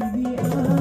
दिया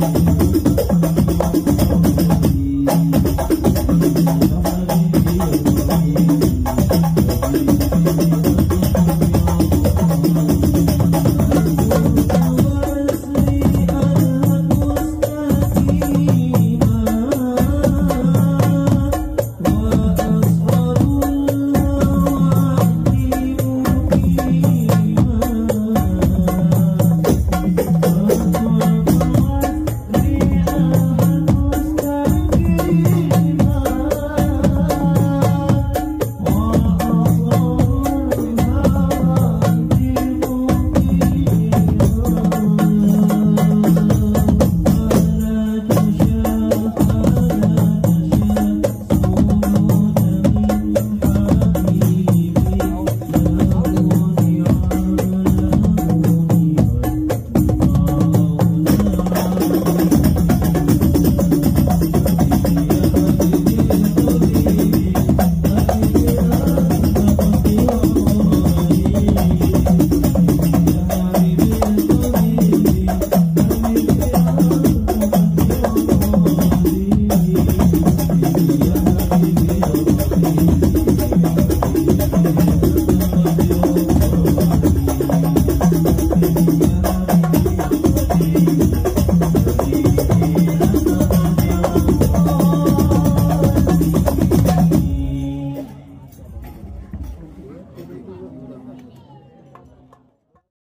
Thank you.